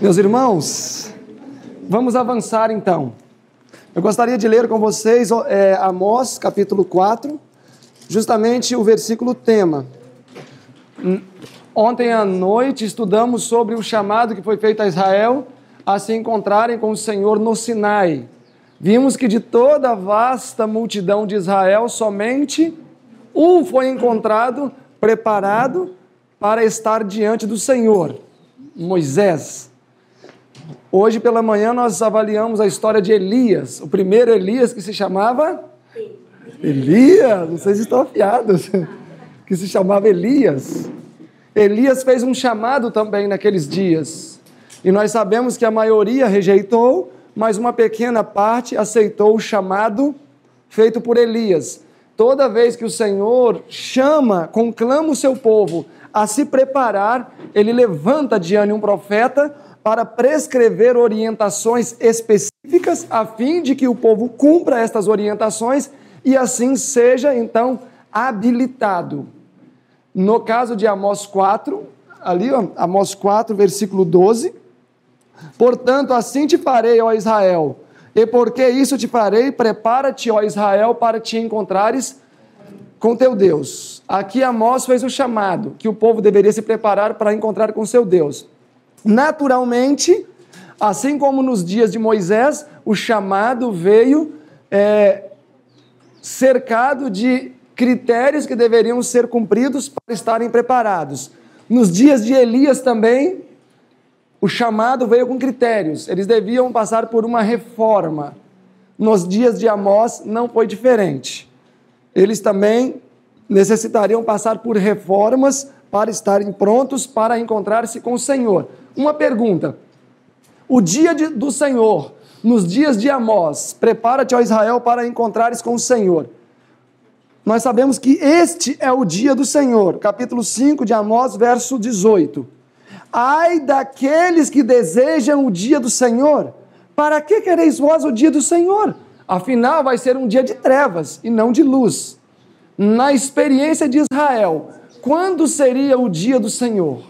Meus irmãos, vamos avançar então. Eu gostaria de ler com vocês é, Amós, capítulo 4, justamente o versículo tema. Ontem à noite estudamos sobre o chamado que foi feito a Israel a se encontrarem com o Senhor no Sinai. Vimos que de toda a vasta multidão de Israel, somente um foi encontrado preparado para estar diante do Senhor, Moisés. Hoje pela manhã nós avaliamos a história de Elias, o primeiro Elias que se chamava Elias, vocês estão afiados, que se chamava Elias. Elias fez um chamado também naqueles dias. E nós sabemos que a maioria rejeitou, mas uma pequena parte aceitou o chamado feito por Elias. Toda vez que o Senhor chama, conclama o seu povo a se preparar, ele levanta diante um profeta para prescrever orientações específicas, a fim de que o povo cumpra estas orientações e assim seja então habilitado. No caso de Amós 4, ali, ó, Amós 4, versículo 12. Portanto, assim te farei, ó Israel, e porque isso te farei, prepara-te, ó Israel, para te encontrares com teu Deus. Aqui Amós fez o chamado que o povo deveria se preparar para encontrar com seu Deus. Naturalmente, assim como nos dias de Moisés, o chamado veio é, cercado de critérios que deveriam ser cumpridos para estarem preparados. Nos dias de Elias também, o chamado veio com critérios, eles deviam passar por uma reforma. Nos dias de Amós não foi diferente. Eles também necessitariam passar por reformas para estarem prontos para encontrar-se com o Senhor. Uma pergunta: o dia de, do Senhor, nos dias de Amós, prepara-te, ó Israel, para encontrares com o Senhor. Nós sabemos que este é o dia do Senhor, capítulo 5 de Amós, verso 18. Ai daqueles que desejam o dia do Senhor, para que quereis vós o dia do Senhor? Afinal, vai ser um dia de trevas e não de luz. Na experiência de Israel, quando seria o dia do Senhor?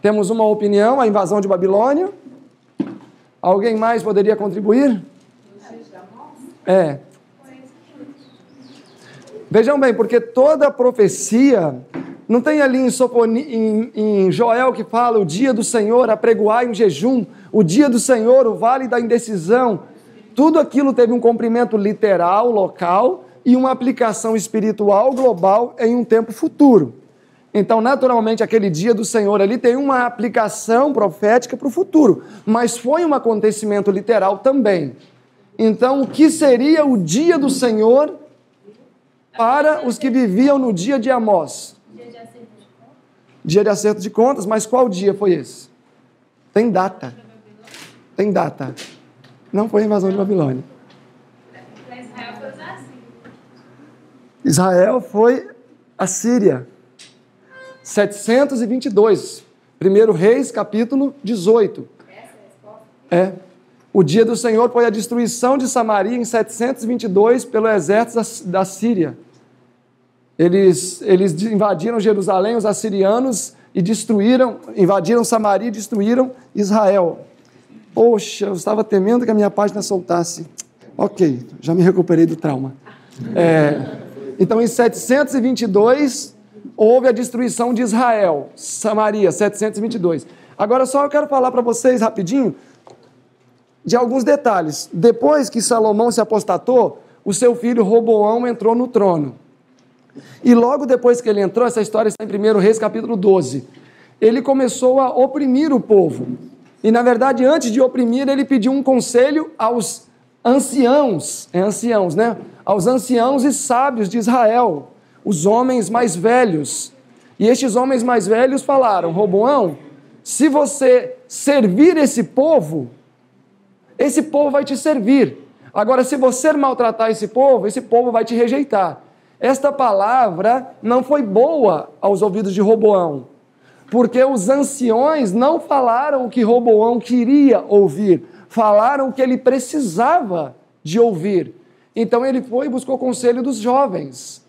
Temos uma opinião, a invasão de Babilônia. Alguém mais poderia contribuir? É. Vejam bem, porque toda profecia, não tem ali em, Sofoni, em, em Joel que fala o dia do Senhor, apregoar em jejum, o dia do Senhor, o vale da indecisão. Tudo aquilo teve um cumprimento literal, local, e uma aplicação espiritual global em um tempo futuro. Então, naturalmente, aquele dia do Senhor ali tem uma aplicação profética para o futuro, mas foi um acontecimento literal também. Então, o que seria o dia do Senhor para os que viviam no dia de Amós? Dia de acerto de contas, mas qual dia foi esse? Tem data. Tem data. Não foi a invasão de Babilônia. Israel foi a Síria. 722. 1 Reis, capítulo 18. É. O dia do Senhor foi a destruição de Samaria em 722 pelo exército da Síria. Eles, eles invadiram Jerusalém, os assirianos, e destruíram, invadiram Samaria e destruíram Israel. Poxa, eu estava temendo que a minha página soltasse. Ok, já me recuperei do trauma. É, então, em 722, houve a destruição de Israel, Samaria, 722. Agora só eu quero falar para vocês rapidinho de alguns detalhes. Depois que Salomão se apostatou, o seu filho Roboão entrou no trono. E logo depois que ele entrou, essa história está em 1 Reis capítulo 12, ele começou a oprimir o povo. E na verdade, antes de oprimir, ele pediu um conselho aos anciãos, é anciãos, né? Aos anciãos e sábios de Israel, os homens mais velhos. E estes homens mais velhos falaram: Roboão, se você servir esse povo, esse povo vai te servir. Agora, se você maltratar esse povo, esse povo vai te rejeitar. esta palavra não foi boa aos ouvidos de Roboão, porque os anciões não falaram o que Roboão queria ouvir, falaram o que ele precisava de ouvir. Então ele foi e buscou conselho dos jovens,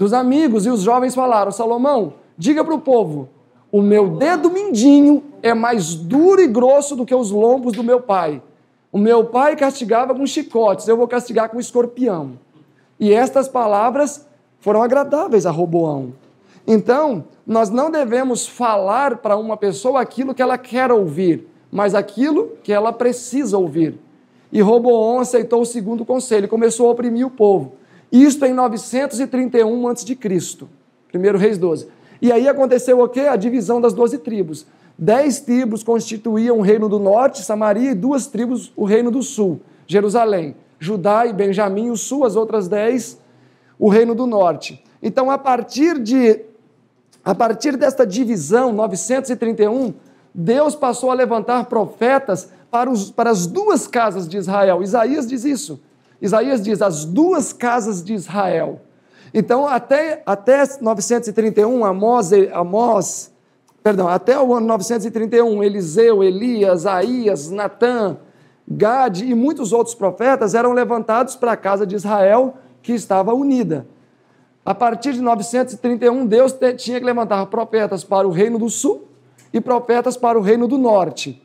dos amigos, e os jovens falaram: Salomão, diga para o povo, o meu dedo mindinho é mais duro e grosso do que os lombos do meu pai. O meu pai castigava com chicotes, eu vou castigar com escorpião. E estas palavras foram agradáveis a Roboão. Então, nós não devemos falar para uma pessoa aquilo que ela quer ouvir, mas aquilo que ela precisa ouvir. E Roboão aceitou o segundo conselho, começou a oprimir o povo. Isto em 931 a.C., 1 Reis 12. E aí aconteceu o quê? A divisão das doze tribos. Dez tribos constituíam o reino do norte, Samaria, e duas tribos o reino do sul, Jerusalém. Judá e Benjamim, o sul, as outras dez, o reino do norte. Então, a partir de a partir desta divisão, 931, Deus passou a levantar profetas para, os, para as duas casas de Israel. Isaías diz isso. Isaías diz: as duas casas de Israel. Então, até, até 931, Amós, Amós, perdão, até o ano 931, Eliseu, Elias, Aías, Natã, Gade e muitos outros profetas eram levantados para a casa de Israel que estava unida. A partir de 931, Deus tinha que levantar profetas para o reino do sul e profetas para o reino do norte.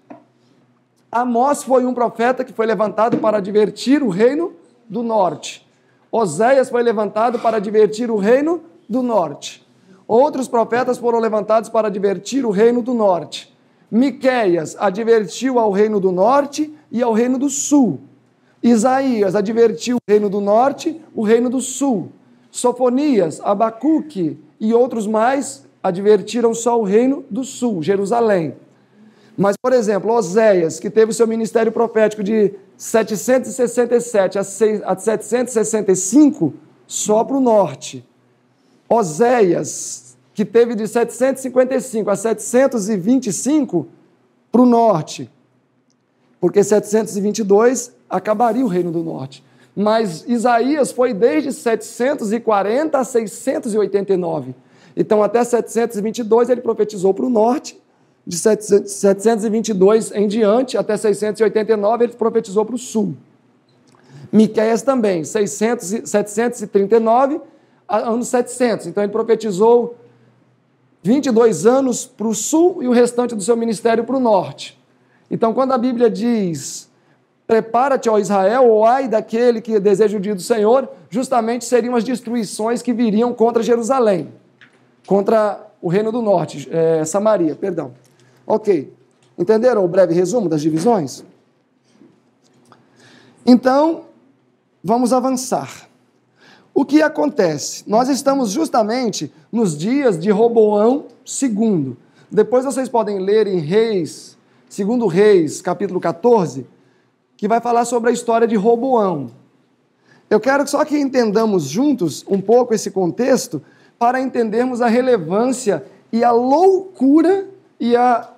Amós foi um profeta que foi levantado para advertir o reino do norte. Oséias foi levantado para advertir o reino do norte. Outros profetas foram levantados para advertir o reino do norte. Miqueias advertiu ao reino do norte e ao reino do sul. Isaías advertiu o reino do norte, o reino do sul. Sofonias, Abacuque e outros mais advertiram só o reino do sul, Jerusalém. Mas, por exemplo, Oséias, que teve o seu ministério profético de 767 a 765, só para o norte. Oséias, que teve de 755 a 725 para o norte, porque 722 acabaria o reino do norte. Mas Isaías foi desde 740 a 689. Então, até 722 ele profetizou para o norte, de 722 em diante até 689 ele profetizou para o sul. Miqueias também, 600, 739 anos 700. Então ele profetizou 22 anos para o sul e o restante do seu ministério para o norte. Então quando a Bíblia diz prepara-te, ó Israel, ou ai daquele que deseja o dia do Senhor, justamente seriam as destruições que viriam contra Jerusalém, contra o reino do norte, é, Samaria, perdão. Ok. Entenderam o breve resumo das divisões? Então, vamos avançar. O que acontece? Nós estamos justamente nos dias de Roboão II. Depois vocês podem ler em Reis, segundo Reis, capítulo 14, que vai falar sobre a história de Roboão. Eu quero só que entendamos juntos um pouco esse contexto para entendermos a relevância e a loucura e a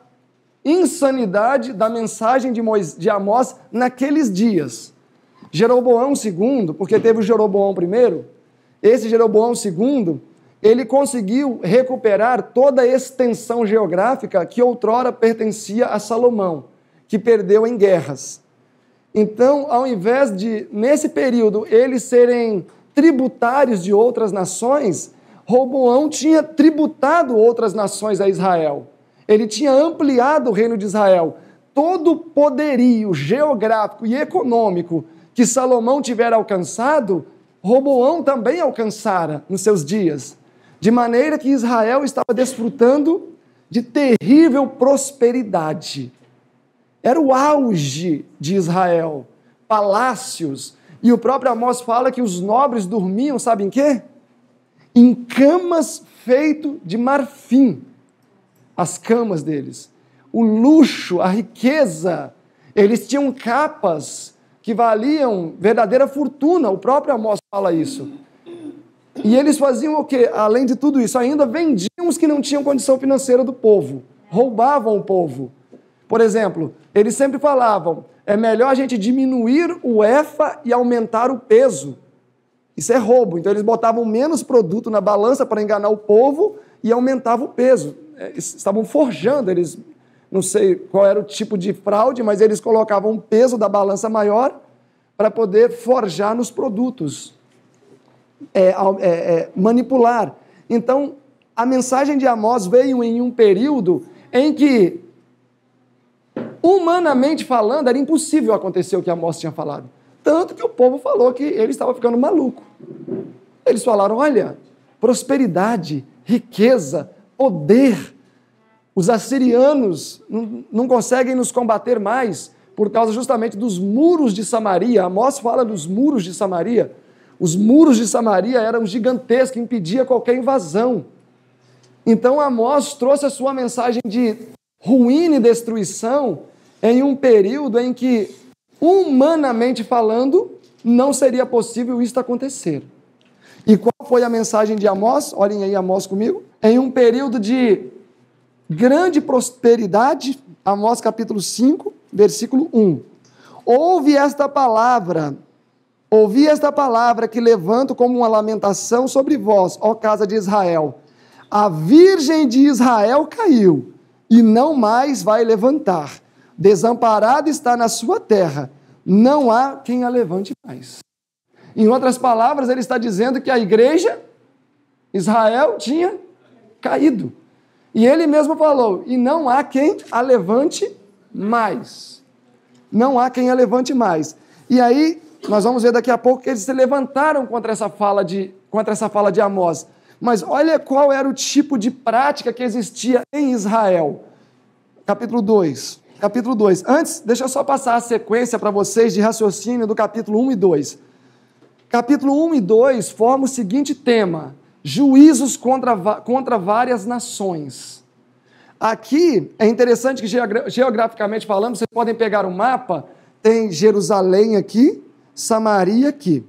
insanidade da mensagem de, Moisés, de Amós naqueles dias. Jeroboão II, porque teve o Jeroboão I, esse Jeroboão II, ele conseguiu recuperar toda a extensão geográfica que outrora pertencia a Salomão, que perdeu em guerras. Então, ao invés de, nesse período, eles serem tributários de outras nações, Roboão tinha tributado outras nações a Israel ele tinha ampliado o reino de Israel. Todo o poderio geográfico e econômico que Salomão tivera alcançado, Roboão também alcançara nos seus dias. De maneira que Israel estava desfrutando de terrível prosperidade. Era o auge de Israel. Palácios. E o próprio Amós fala que os nobres dormiam, sabem em quê? Em camas feito de marfim as camas deles, o luxo, a riqueza. Eles tinham capas que valiam verdadeira fortuna, o próprio Amós fala isso. E eles faziam o que? Além de tudo isso, ainda vendiam os que não tinham condição financeira do povo, roubavam o povo. Por exemplo, eles sempre falavam: é melhor a gente diminuir o EFA e aumentar o peso. Isso é roubo. Então eles botavam menos produto na balança para enganar o povo e aumentava o peso. É, estavam forjando, eles não sei qual era o tipo de fraude, mas eles colocavam um peso da balança maior para poder forjar nos produtos, é, é, é, manipular. Então, a mensagem de Amós veio em um período em que, humanamente falando, era impossível acontecer o que Amós tinha falado. Tanto que o povo falou que ele estava ficando maluco. Eles falaram: olha, prosperidade, riqueza, poder. Os assirianos não conseguem nos combater mais por causa justamente dos muros de Samaria. Amós fala dos muros de Samaria. Os muros de Samaria eram gigantescos, impedia qualquer invasão. Então Amós trouxe a sua mensagem de ruína e destruição em um período em que, humanamente falando, não seria possível isso acontecer. E qual foi a mensagem de Amós? Olhem aí Amós comigo. Em um período de grande prosperidade, Amós capítulo 5, versículo 1. Ouve esta palavra, ouvi esta palavra que levanto como uma lamentação sobre vós, ó casa de Israel. A virgem de Israel caiu e não mais vai levantar. Desamparada está na sua terra, não há quem a levante mais. Em outras palavras, ele está dizendo que a igreja, Israel, tinha caído. E ele mesmo falou: e não há quem a levante mais. Não há quem a levante mais. E aí, nós vamos ver daqui a pouco que eles se levantaram contra essa fala de, contra essa fala de Amós. Mas olha qual era o tipo de prática que existia em Israel. Capítulo 2. Capítulo 2. Antes, deixa eu só passar a sequência para vocês de raciocínio do capítulo 1 e 2. Capítulo 1 e 2 formam o seguinte tema: juízos contra, contra várias nações. Aqui é interessante que geograficamente falando, vocês podem pegar o um mapa, tem Jerusalém aqui, Samaria aqui.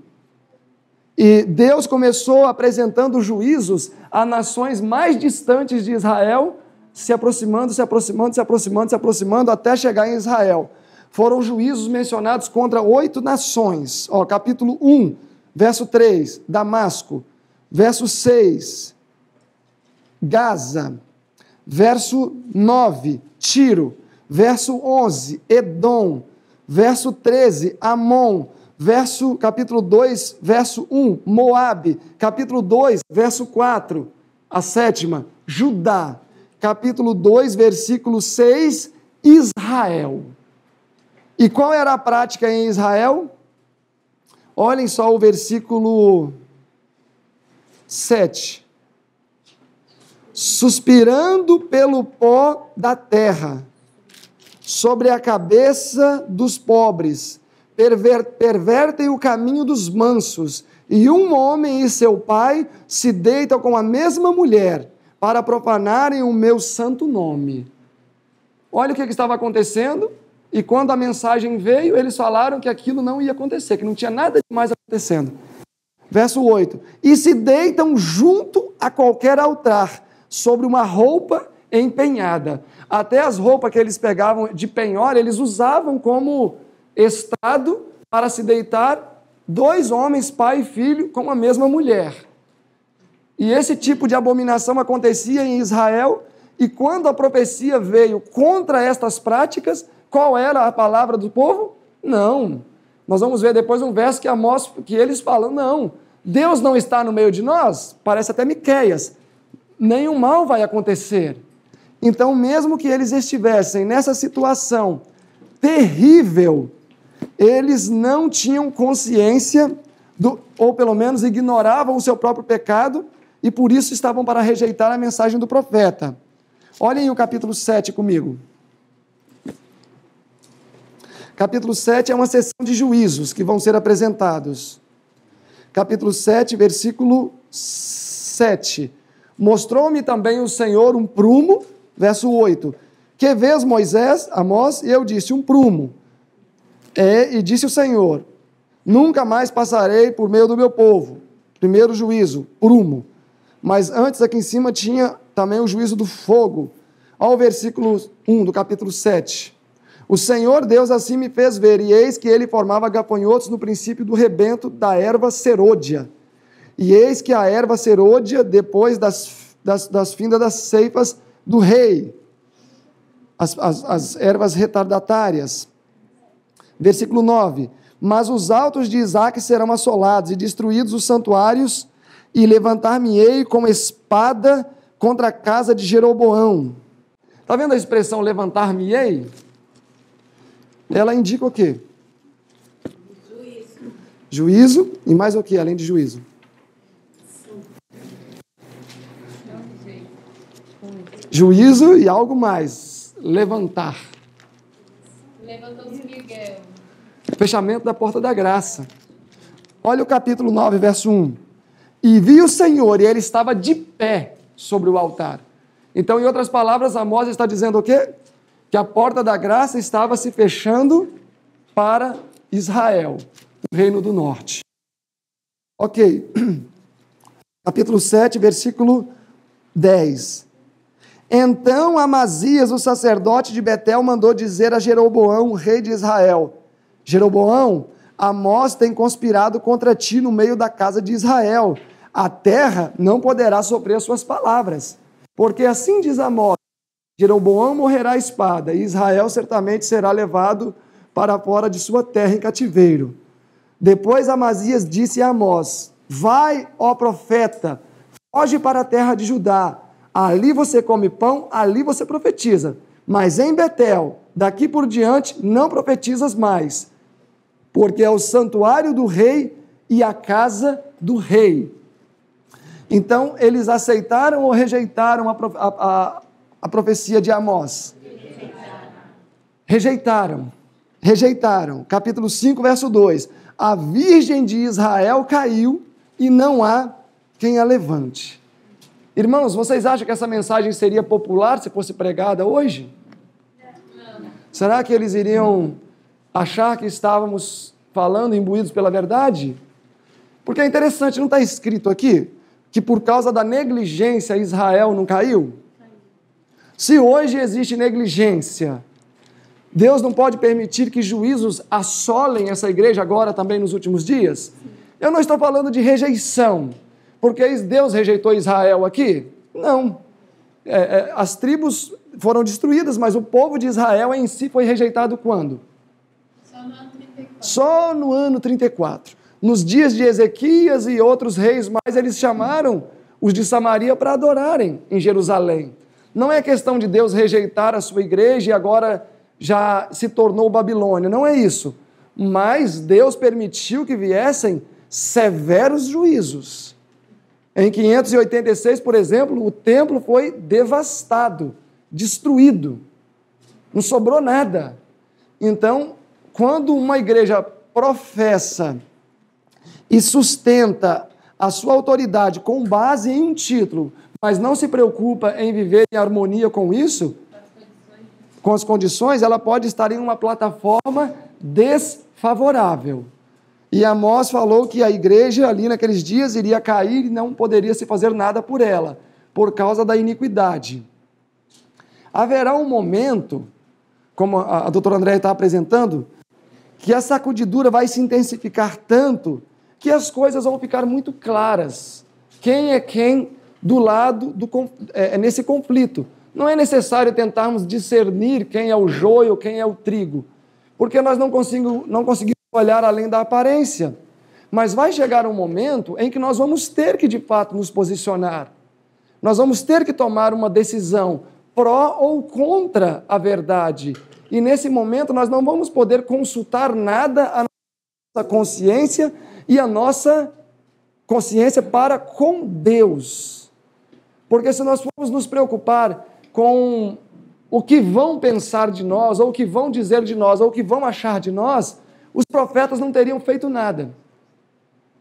E Deus começou apresentando juízos a nações mais distantes de Israel, se aproximando, se aproximando, se aproximando, se aproximando, até chegar em Israel. Foram juízos mencionados contra oito nações. Ó, capítulo 1, verso 3, Damasco. Verso 6, Gaza. Verso 9, Tiro. Verso 11, Edom. Verso 13, Amon. Verso capítulo 2, verso 1, Moabe, capítulo 2, verso 4, a sétima, Judá, capítulo 2, versículo 6, Israel. E qual era a prática em Israel? Olhem só o versículo 7. Suspirando pelo pó da terra, sobre a cabeça dos pobres, pervertem o caminho dos mansos, e um homem e seu pai se deitam com a mesma mulher para profanarem o meu santo nome. Olha o que, estava acontecendo, e quando a mensagem veio, eles falaram que aquilo não ia acontecer, que não tinha nada de mais acontecendo. Verso 8: E se deitam junto a qualquer altar, sobre uma roupa empenhada. Até as roupas que eles pegavam de penhor, eles usavam como estado para se deitar dois homens, pai e filho, com a mesma mulher. E esse tipo de abominação acontecia em Israel, e quando a profecia veio contra estas práticas, qual era a palavra do povo? Não. Nós vamos ver depois um verso que, Amós, que eles falam: não, Deus não está no meio de nós, parece até Miqueias, nenhum mal vai acontecer. Então, mesmo que eles estivessem nessa situação terrível, eles não tinham consciência, do, ou pelo menos ignoravam o seu próprio pecado, e por isso estavam para rejeitar a mensagem do profeta. Olhem o capítulo 7 comigo. Capítulo 7 é uma sessão de juízos que vão ser apresentados. Capítulo 7, versículo 7. Mostrou-me também o Senhor um prumo, verso 8. Que vês, Moisés, Amós? E eu disse, um prumo. É, e disse o Senhor: Nunca mais passarei por meio do meu povo. Primeiro juízo, prumo. Mas antes aqui em cima tinha também o juízo do fogo. Ao versículo 1 do capítulo 7. O Senhor Deus assim me fez ver, e eis que ele formava gafanhotos no princípio do rebento da erva serôdia. E eis que a erva serôdia, depois das, das, das findas das ceifas do rei, as, as, as ervas retardatárias. Versículo 9: Mas os altos de Isaac serão assolados, e destruídos os santuários, e levantar-me-ei com espada contra a casa de Jeroboão. Está vendo a expressão levantar-me-ei? Ela indica o quê? Juízo. Juízo e mais o que além de juízo? Juízo e algo mais. Levantar. Levantou-se Miguel. Fechamento da porta da graça. Olha o capítulo 9, verso 1. E viu o Senhor, e ele estava de pé sobre o altar. Então, em outras palavras, Amós está dizendo o quê? Que a porta da graça estava se fechando para Israel, o reino do norte. Ok. Capítulo 7, versículo 10. Então Amazias, o sacerdote de Betel, mandou dizer a Jeroboão, rei de Israel: Jeroboão, Amós tem conspirado contra ti no meio da casa de Israel. A terra não poderá sofrer as suas palavras. Porque assim diz Amós: Jeroboão morrerá a espada, e Israel certamente será levado para fora de sua terra em cativeiro. Depois Amazias disse a Amós: Vai, ó profeta, foge para a terra de Judá ali você come pão, ali você profetiza. Mas em Betel, daqui por diante, não profetizas mais, porque é o santuário do rei e a casa do rei. Então, eles aceitaram ou rejeitaram a, a, a, a profecia de Amós? Rejeitaram. Rejeitaram. Capítulo 5, verso 2. A virgem de Israel caiu e não há quem a levante. Irmãos, vocês acham que essa mensagem seria popular se fosse pregada hoje? Não. Será que eles iriam achar que estávamos falando imbuídos pela verdade? Porque é interessante, não está escrito aqui que por causa da negligência Israel não caiu? Se hoje existe negligência, Deus não pode permitir que juízos assolem essa igreja agora também nos últimos dias? Eu não estou falando de rejeição. Porque Deus rejeitou Israel aqui? Não. É, é, as tribos foram destruídas, mas o povo de Israel em si foi rejeitado quando? Só no ano 34. Só no ano 34. Nos dias de Ezequias e outros reis mais, eles chamaram os de Samaria para adorarem em Jerusalém. Não é questão de Deus rejeitar a sua igreja e agora já se tornou Babilônia. Não é isso. Mas Deus permitiu que viessem severos juízos em 586, por exemplo, o templo foi devastado, destruído. Não sobrou nada. Então, quando uma igreja professa e sustenta a sua autoridade com base em um título, mas não se preocupa em viver em harmonia com isso, com as condições, ela pode estar em uma plataforma desfavorável. E Amós falou que a igreja ali naqueles dias iria cair e não poderia se fazer nada por ela, por causa da iniquidade. Haverá um momento, como a, doutora André está apresentando, que a sacudidura vai se intensificar tanto que as coisas vão ficar muito claras. Quem é quem do lado do, é, é, nesse conflito? Não é necessário tentarmos discernir quem é o joio, quem é o trigo, porque nós não, consigo, não conseguimos olhar além da aparência. Mas vai chegar um momento em que nós vamos ter que, de fato, nos posicionar. Nós vamos ter que tomar uma decisão pró ou contra a verdade. E nesse momento nós não vamos poder consultar nada a nossa consciência e a nossa consciência para com Deus. Porque se nós formos nos preocupar com o que vão pensar de nós, ou o que vão dizer de nós, ou o que vão achar de nós, os profetas não teriam feito nada.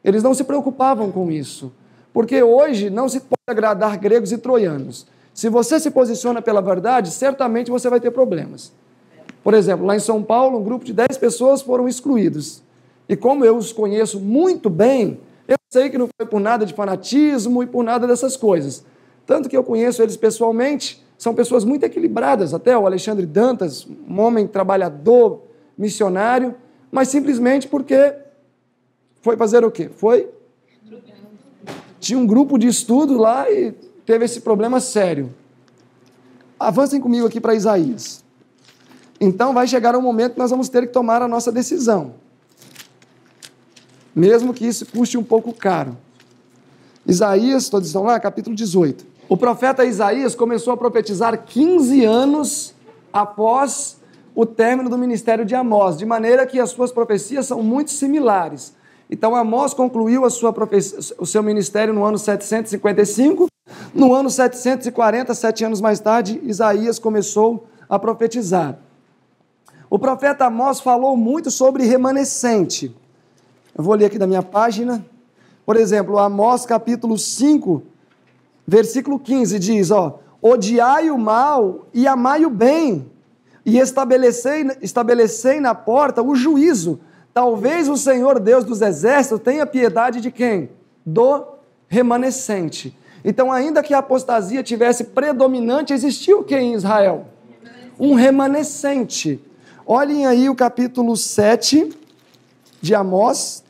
Eles não se preocupavam com isso. Porque hoje não se pode agradar gregos e troianos. Se você se posiciona pela verdade, certamente você vai ter problemas. Por exemplo, lá em São Paulo, um grupo de 10 pessoas foram excluídos. E como eu os conheço muito bem, eu sei que não foi por nada de fanatismo e por nada dessas coisas. Tanto que eu conheço eles pessoalmente, são pessoas muito equilibradas, até o Alexandre Dantas, um homem trabalhador, missionário, mas simplesmente porque foi fazer o quê? Foi tinha um grupo de estudo lá e teve esse problema sério. Avancem comigo aqui para Isaías. Então vai chegar um momento que nós vamos ter que tomar a nossa decisão. Mesmo que isso custe um pouco caro. Isaías, todos estão lá? Capítulo 18. O profeta Isaías começou a profetizar 15 anos após o término do ministério de Amós, de maneira que as suas profecias são muito similares. Então Amós concluiu o seu ministério no ano 755. No ano 740, sete anos mais tarde, Isaías começou a profetizar. O profeta Amós falou muito sobre remanescente. Eu vou ler aqui da minha página. Por exemplo, Amós capítulo 5, versículo 15 diz, ó: Odiai o mal e amai o bem, e estabelecei, estabelecei na porta o juízo. Talvez o Senhor Deus dos exércitos tenha piedade de quem? Do remanescente. Então, ainda que a apostasia tivesse predominante, existiu quem em Israel? Um remanescente. Olhem aí o capítulo 7 de Amós,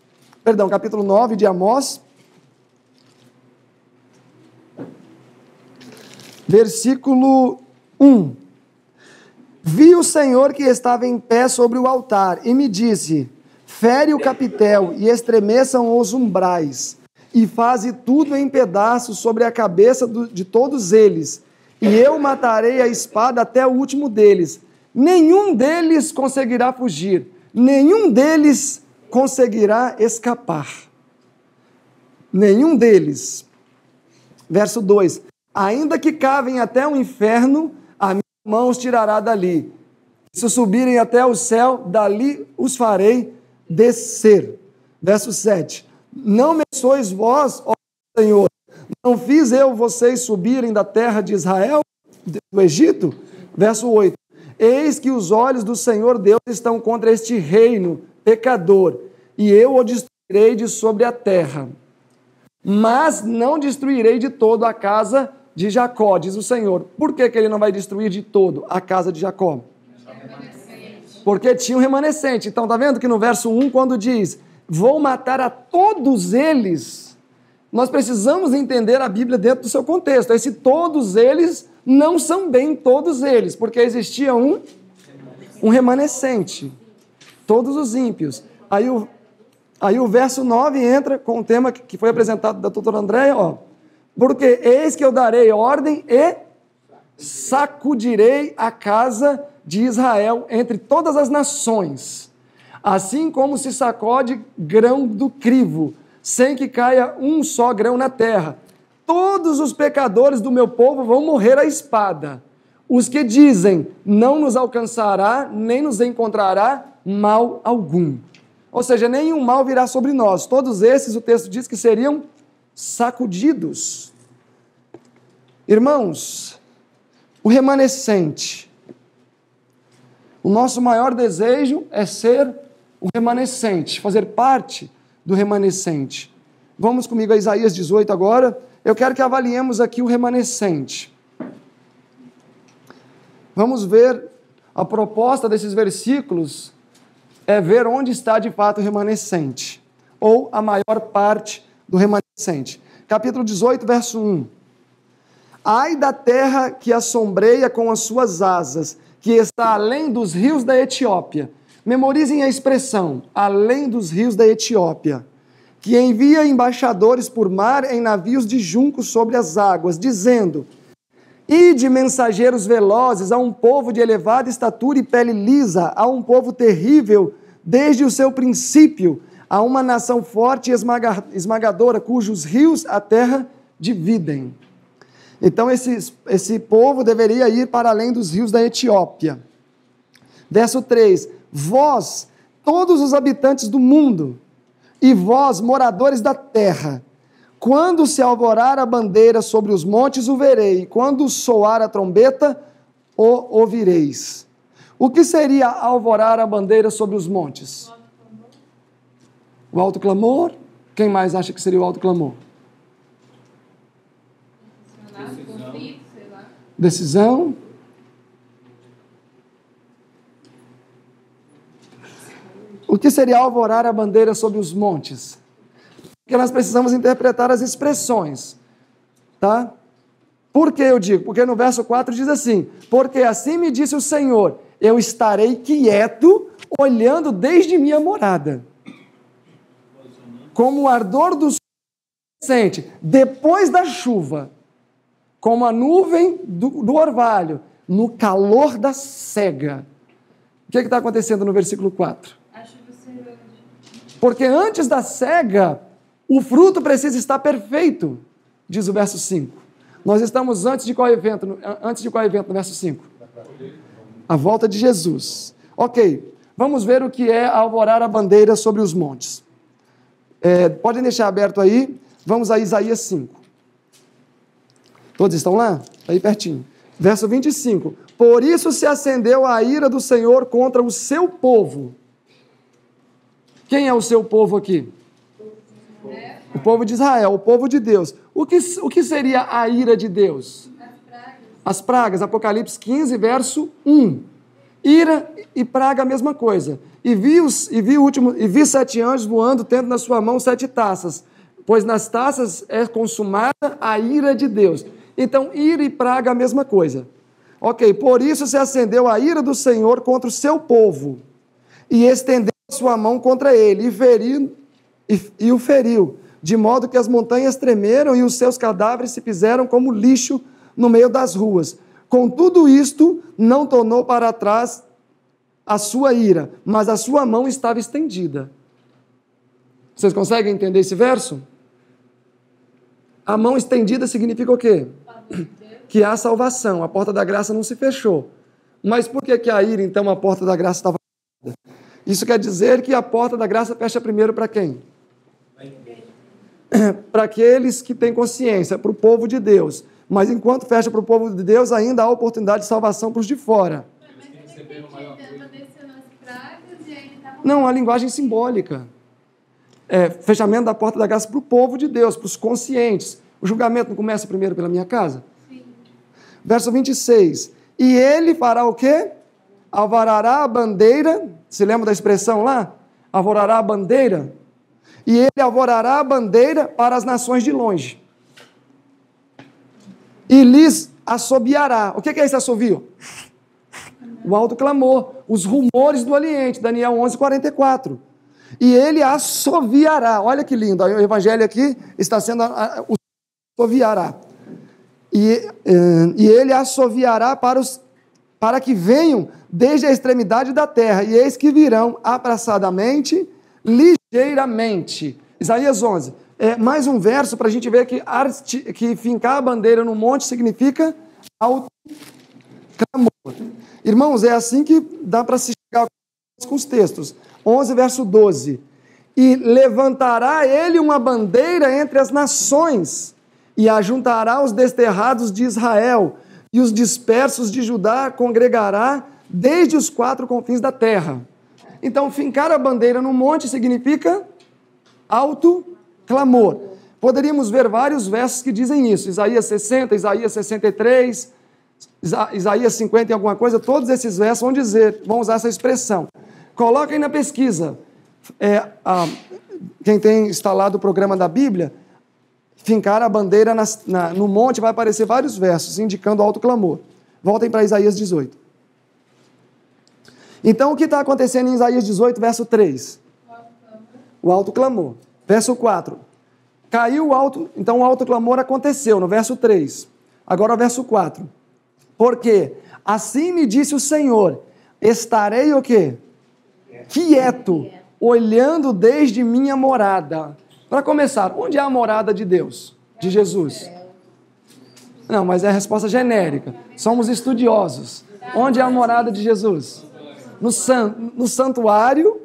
perdão, capítulo 9 de Amós, versículo 1. Vi o Senhor que estava em pé sobre o altar e me disse: Fere o capitel e estremeçam os umbrais, e faze tudo em pedaços sobre a cabeça de todos eles, e eu matarei a espada até o último deles nenhum deles conseguirá fugir, nenhum deles conseguirá escapar. Nenhum deles. Verso 2: Ainda que cavem até o inferno, a minha mão os tirará dali. Se subirem até o céu, dali os farei descer. Verso 7: Não me sois vós, ó Senhor, não fiz eu vocês subirem da terra de Israel, do Egito? Verso 8: Eis que os olhos do Senhor Deus estão contra este reino pecador, e eu o destruirei de sobre a terra. Mas não destruirei de todo a casa de Jacó, diz o Senhor. Por que, que ele não vai destruir de todo a casa de Jacó? Porque tinha um remanescente. Então, tá vendo que no verso 1, quando diz: Vou matar a todos eles, nós precisamos entender a Bíblia dentro do seu contexto. Esse todos eles não são bem todos eles, porque existia um, um remanescente. Todos os ímpios. Aí o, aí o verso 9 entra com o tema que foi apresentado da doutora Andréia, ó. Porque eis que eu darei ordem e sacudirei a casa de Israel entre todas as nações, assim como se sacode grão do crivo, sem que caia um só grão na terra todos os pecadores do meu povo vão morrer à espada. Os que dizem, não nos alcançará, nem nos encontrará mal algum. Ou seja, nenhum mal virá sobre nós. Todos esses, o texto diz que seriam sacudidos. Irmãos, o remanescente. O nosso maior desejo é ser o remanescente, fazer parte do remanescente. Vamos comigo a Isaías 18 agora eu quero que avaliemos aqui o remanescente. Vamos ver a proposta desses versículos é ver onde está de fato o remanescente, ou a maior parte do remanescente. Capítulo 18, verso 1. Ai da terra que assombreia com as suas asas, que está além dos rios da Etiópia. Memorizem a expressão, além dos rios da Etiópia que envia embaixadores por mar em navios de junco sobre as águas, dizendo: Ide mensageiros velozes a um povo de elevada estatura e pele lisa, a um povo terrível desde o seu princípio, a uma nação forte e esmagadora, cujos rios a terra dividem. Então, esse, esse povo deveria ir para além dos rios da Etiópia. Verso 3: Vós, todos os habitantes do mundo, e vós, moradores da terra, quando se alvorar a bandeira sobre os montes, o verei, quando soar a trombeta, o ouvireis. O que seria alvorar a bandeira sobre os montes? O alto clamor? Quem mais acha que seria o alto clamor? Decisão. O que seria alvorar a bandeira sobre os montes? Porque nós precisamos interpretar as expressões. Tá? Por que eu digo? Porque no verso 4 diz assim: Porque assim me disse o Senhor, eu estarei quieto, olhando desde minha morada. Como o ardor do sol depois da chuva, como a nuvem do, do orvalho, no calor da cega. O que é está acontecendo no versículo 4? Porque antes da cega, o fruto precisa estar perfeito, diz o verso 5. Nós estamos antes de qual evento? Antes de qual evento no verso 5? A volta de Jesus. Ok, vamos ver o que é alvorar a bandeira sobre os montes. É, podem deixar aberto aí, vamos a Isaías 5. Todos estão lá? Aí pertinho. Verso 25: Por isso se acendeu a ira do Senhor contra o seu povo. Quem é o seu povo aqui? O povo de Israel, o povo de Deus. O que, o que seria a ira de Deus? As pragas. As pragas, Apocalipse 15, verso 1. Ira e praga a mesma coisa. E vi, os, e, vi último, e vi sete anjos voando, tendo na sua mão sete taças, pois nas taças é consumada a ira de Deus. Então, ira e praga a mesma coisa. Ok, por isso se acendeu a ira do Senhor contra o seu povo, e estendeu a sua mão contra ele, e, feriu, e, e o feriu, de modo que as montanhas tremeram e os seus cadáveres se fizeram como lixo no meio das ruas. Com tudo isto, não tornou para trás a sua ira, mas a sua mão estava estendida. Vocês conseguem entender esse verso? A mão estendida significa o quê? Que há salvação, a porta da graça não se fechou. Mas por que, que a ira, então, a porta da graça estava fechada? Isso quer dizer que a porta da graça fecha primeiro para quem? para aqueles que têm consciência, para o povo de Deus. Mas enquanto fecha para o povo de Deus, ainda há oportunidade de salvação para os de fora. Não, a linguagem simbólica. É, fechamento da porta da graça para o povo de Deus, para os conscientes. O julgamento não começa primeiro pela minha casa? Sim. Verso 26. E ele fará o quê? Alvarará a bandeira. Se lembra da expressão lá? Alvorará a bandeira e ele alvorará a bandeira para as nações de longe. E lhes assobiará. O que é esse assobio? O alto clamor, os rumores do Oriente, Daniel 11, 44. E ele assoviará. Olha que lindo, o evangelho aqui está sendo o assoviará. E, eh, e ele assoviará para, os, para que venham desde a extremidade da terra, e eis que virão apressadamente ligeiramente. Isaías 11. É mais um verso para a gente ver que, arte, que fincar a bandeira no monte significa alto clamor. Irmãos, é assim que dá para se chegar com os textos. 11, verso 12. E levantará ele uma bandeira entre as nações, e ajuntará os desterrados de Israel, e os dispersos de Judá congregará desde os quatro confins da terra. Então, fincar a bandeira no monte significa alto clamor. Poderíamos ver vários versos que dizem isso. Isaías 60, Isaías 63, Isaías 50 e alguma coisa, todos esses versos vão dizer, vão usar essa expressão. Coloquem na pesquisa. É, a, quem tem instalado o programa da Bíblia, fincar a bandeira na, no monte, vai aparecer vários versos indicando alto clamor. Voltem para Isaías 18. Então, o que está acontecendo em Isaías 18, verso 3? O alto clamor. Verso 4. Caiu o alto, então o alto clamor aconteceu, no verso 3. Agora verso 4. Porque assim me disse o Senhor, estarei o quê? Quieto, olhando desde minha morada. Para começar, onde é a morada de Deus? De Jesus? Não, mas é a resposta genérica. Somos estudiosos. Onde é a morada de Jesus? no, san, no santuário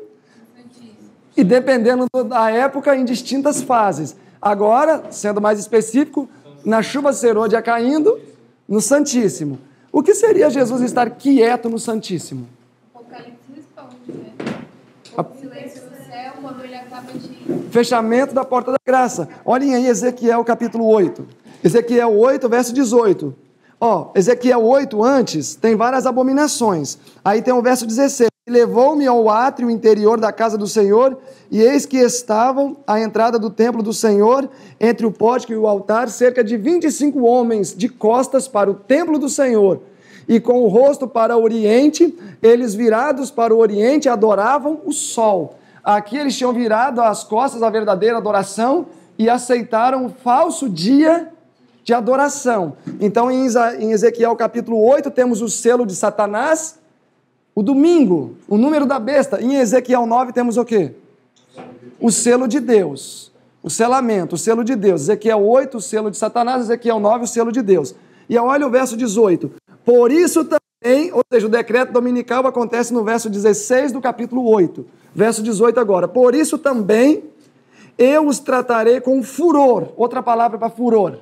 e dependendo da época em distintas fases. Agora, sendo mais específico, na chuva serôdia caindo, no Santíssimo. O que seria Jesus estar quieto no Santíssimo? Apocalipse responde, né? O silêncio do céu quando ele acaba de... Fechamento da porta da graça. Olhem aí Ezequiel capítulo 8. Ezequiel 8, verso 18. Ó, Ezequiel 8 antes tem várias abominações. Aí tem o verso 16. Levou-me ao átrio interior da casa do Senhor, e eis que estavam à entrada do templo do Senhor, entre o pórtico e o altar, cerca de 25 homens de costas para o templo do Senhor, e com o rosto para o oriente, eles virados para o oriente adoravam o sol. Aqui eles tinham virado as costas à verdadeira adoração e aceitaram o falso dia de adoração. Então, em Ezequiel capítulo 8, temos o selo de Satanás o domingo, o número da besta. Em Ezequiel 9 temos o quê? O selo de Deus. O selamento, o selo de Deus. Ezequiel 8, o selo de Satanás. Ezequiel 9, o selo de Deus. E olha o verso 18. Por isso também, ou seja, o decreto dominical acontece no verso 16 do capítulo 8. Verso 18 agora. Por isso também eu os tratarei com furor. Outra palavra para furor.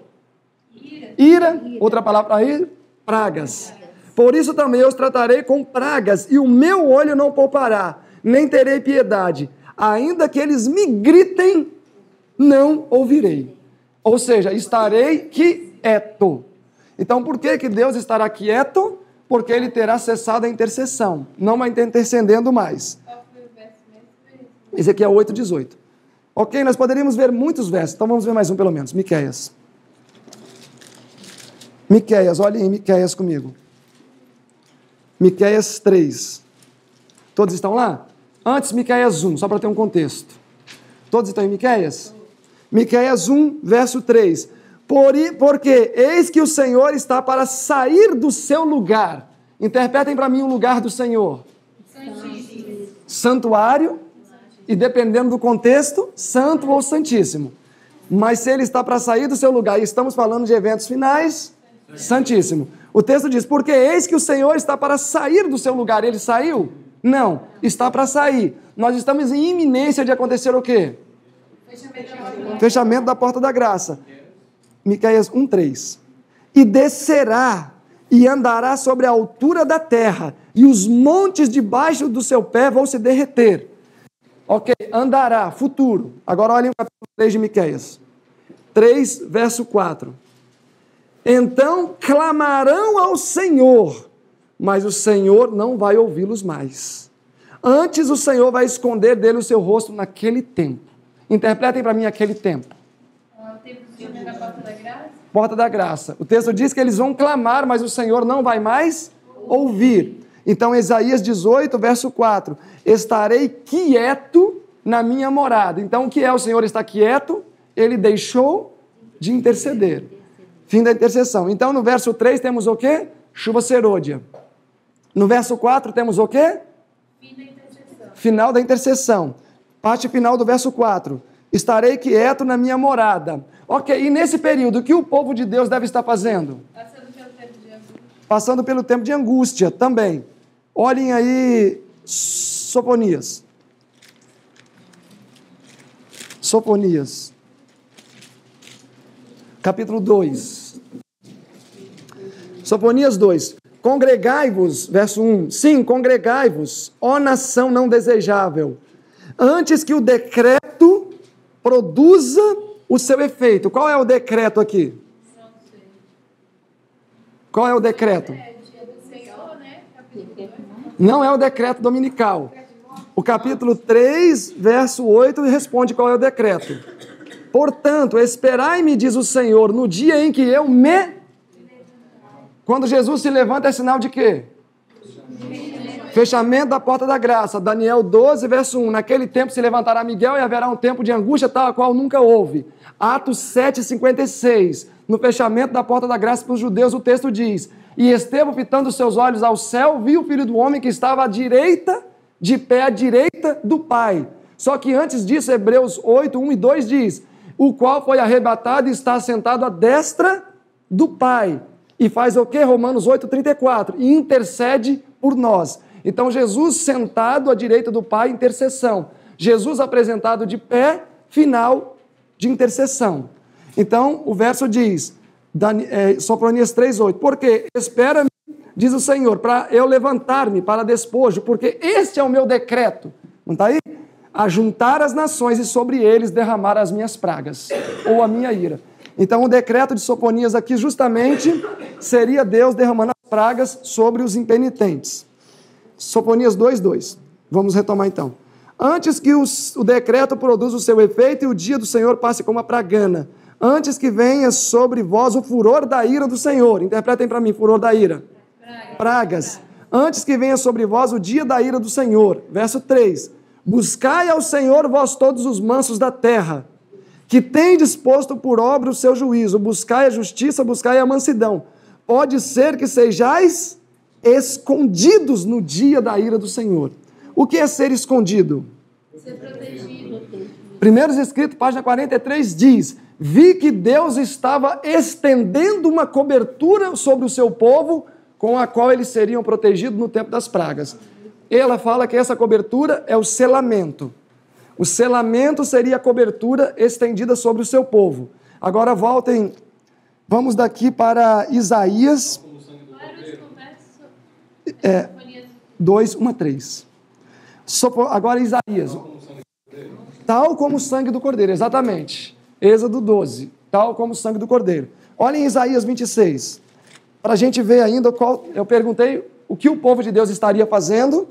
Ira. Ira. Outra palavra para ir? Pragas. Por isso também os tratarei com pragas, e o meu olho não poupará, nem terei piedade. Ainda que eles me gritem, não ouvirei. Ou seja, estarei quieto. Então, por que, que Deus estará quieto? Porque ele terá cessado a intercessão, não vai intercedendo mais. Ezequiel 8, 18. Ok, nós poderíamos ver muitos versos, então vamos ver mais um pelo menos. Miqueias. Miqueias, olhem em Miqueias comigo. Miqueias 3. Todos estão lá? Antes, Miqueias 1, só para ter um contexto. Todos estão em Miqueias? Miqueias 1, verso 3. Por, porque eis que o Senhor está para sair do seu lugar. Interpretem para mim o lugar do Senhor. Santíssimo. Santuário e dependendo do contexto, santo ou santíssimo. Mas se ele está para sair do seu lugar e estamos falando de eventos finais, santíssimo. O texto diz: Porque eis que o Senhor está para sair do seu lugar. Ele saiu? Não, está para sair. Nós estamos em iminência de acontecer o quê? Fechamento da porta da graça. Miqueias 1:3. E descerá e andará sobre a altura da terra, e os montes debaixo do seu pé vão se derreter. Ok, andará, futuro. Agora olhem o capítulo 3 de Miqueias. 3, verso 4. Então clamarão ao Senhor, mas o Senhor não vai ouvi-los mais. Antes o Senhor vai esconder dele o seu rosto naquele tempo. Interpretem para mim aquele tempo. O tempo da porta da graça? Porta da graça. O texto diz que eles vão clamar, mas o Senhor não vai mais ouvir. Então, Isaías 18, verso 4: Estarei quieto na minha morada. Então, o que é o Senhor está quieto? Ele deixou de interceder. Fim da intercessão. Então, no verso 3 temos o quê? Chuva serôdia. No verso 4 temos o quê? Fim da intercessão. Final da intercessão. Parte final do verso 4. Estarei quieto na minha morada. Ok, e nesse período, o que o povo de Deus deve estar fazendo? Passando pelo tempo de angústia. Passando pelo tempo de angústia também. Olhem aí, Sofonias. Sofonias. Capítulo 2. Sofonias 2. Congregai-vos, verso 1. Sim, congregai-vos, ó nação não desejável, antes que o decreto produza o seu efeito. Qual é o decreto aqui? Qual é o decreto? Não é o decreto dominical. O capítulo 3, verso 8, responde qual é o decreto. Portanto, esperai-me, diz o Senhor, no dia em que eu me quando Jesus se levanta é sinal de quê? Fechamento da porta da graça. Daniel 12, verso 1. Naquele tempo se levantará Miguel e haverá um tempo de angústia tal a qual nunca houve. Atos 7, 56. No fechamento da porta da graça para os judeus, o texto diz: E Estevão, fitando seus olhos ao céu, viu o filho do homem que estava à direita, de pé à direita do Pai. Só que antes disso, Hebreus 8, 1 e 2 diz: O qual foi arrebatado e está sentado à destra do Pai e faz o que? Romanos 8,34. E intercede por nós. Então, Jesus sentado à direita do Pai, intercessão. Jesus apresentado de pé, final de intercessão. Então, o verso diz, é, Sofronias 3,8: Porque espera-me, diz o Senhor, para eu levantar-me para despojo, porque este é o meu decreto. Não está aí? Ajuntar as nações e sobre eles derramar as minhas pragas, ou a minha ira. Então, o decreto de Soponias aqui justamente seria Deus derramando as pragas sobre os impenitentes. Sofonias 2:2. Vamos retomar então. Antes que os, o decreto produza o seu efeito e o dia do Senhor passe como a pragana, antes que venha sobre vós o furor da ira do Senhor. Interpretem para mim, furor da ira. Pragas. Antes que venha sobre vós o dia da ira do Senhor. Verso 3. Buscai ao Senhor vós todos os mansos da terra, que tem disposto por obra o seu juízo. Buscai a justiça, buscai a mansidão. Pode ser que sejais escondidos no dia da ira do Senhor. O que é ser escondido? Ser protegido. Primeiros escritos, página 43, diz: Vi que Deus estava estendendo uma cobertura sobre o seu povo, com a qual eles seriam protegidos no tempo das pragas. Ela fala que essa cobertura é o selamento. O selamento seria a cobertura estendida sobre o seu povo. Agora voltem, vamos daqui para Isaías. É, 2, 1 a 3. Agora Isaías. Tal como o sangue do cordeiro, exatamente. Êxodo 12. Tal como o sangue do cordeiro. Olhem Isaías 26. Para a gente ver ainda qual. Eu perguntei o que o povo de Deus estaria fazendo.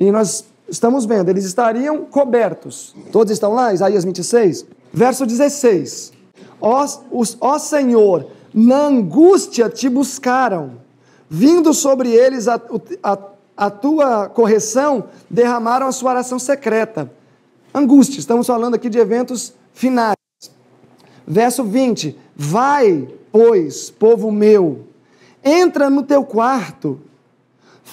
E nós estamos vendo, eles estariam cobertos. Todos estão lá? Isaías 26. Verso 16. Ó, os, ó Senhor, na angústia te buscaram. Vindo sobre eles a, a a tua correção, derramaram a sua oração secreta. Angústia, estamos falando aqui de eventos finais. Verso 20: Vai, pois, povo meu, entra no teu quarto,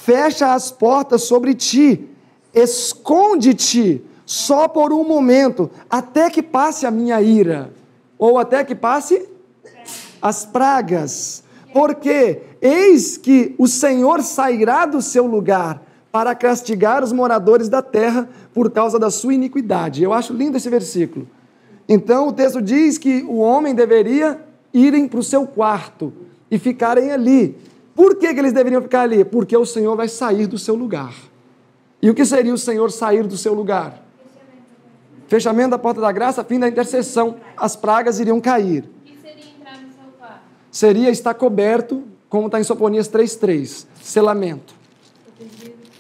fecha as portas sobre ti, esconde-te só por um momento, até que passe a minha ira, ou até que passe as pragas porque eis que o Senhor sairá do seu lugar para castigar os moradores da terra por causa da sua iniquidade. Eu acho lindo esse versículo. Então o texto diz que o homem deveria irem para o seu quarto e ficarem ali. Por que, que eles deveriam ficar ali? Porque o Senhor vai sair do seu lugar. E o que seria o Senhor sair do seu lugar? Fechamento da porta da graça, fim da intercessão. As pragas iriam cair seria estar coberto, como está em Soponias 3.3, selamento.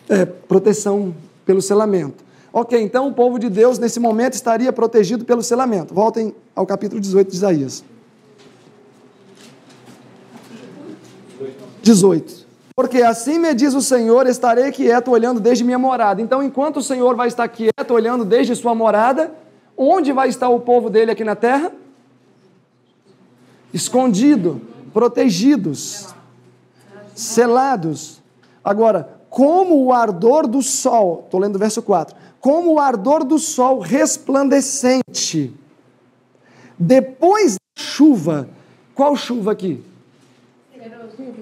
É, proteção pelo selamento. Ok, então o povo de Deus nesse momento estaria protegido pelo selamento. Voltem ao capítulo 18 de Isaías. 18. Porque assim me diz o Senhor, estarei quieto olhando desde minha morada. Então, enquanto o Senhor vai estar quieto olhando desde sua morada, onde vai estar o povo dele aqui na terra? escondido, protegidos, selados. Agora, como o ardor do sol, estou lendo o verso 4, como o ardor do sol resplandecente, depois da chuva, qual chuva aqui?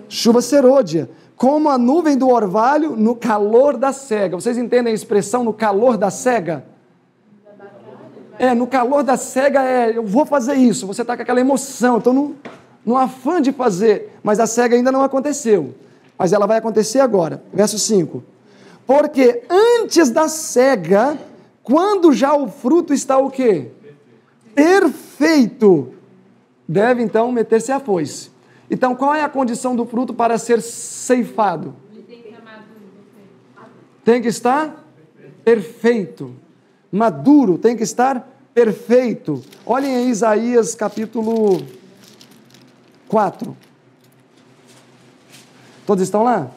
Chuva serôdia. Como a nuvem do orvalho no calor da cega. Vocês entendem a expressão no calor da cega? É, no calor da cega é, eu vou fazer isso. Você está com aquela emoção, estou no, no afã de fazer, mas a cega ainda não aconteceu. Mas ela vai acontecer agora. Verso 5. Porque antes da cega, quando já o fruto está o quê? Perfeito. Deve então meter-se a foice. Então, qual é a condição do fruto para ser ceifado? Tem que estar perfeito maduro, tem que estar perfeito. Olhem em Isaías capítulo 4. Todos estão lá?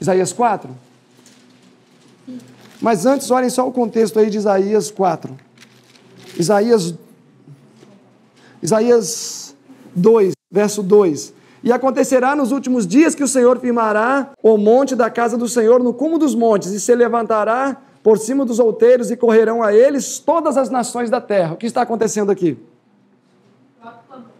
Isaías 4? Mas antes, olhem só o contexto aí de Isaías 4. Isaías, Isaías 2, verso 2. E acontecerá nos últimos dias que o Senhor firmará o monte da casa do Senhor no cume dos montes, e se levantará por cima dos outeiros e correrão a eles todas as nações da terra. O que está acontecendo aqui?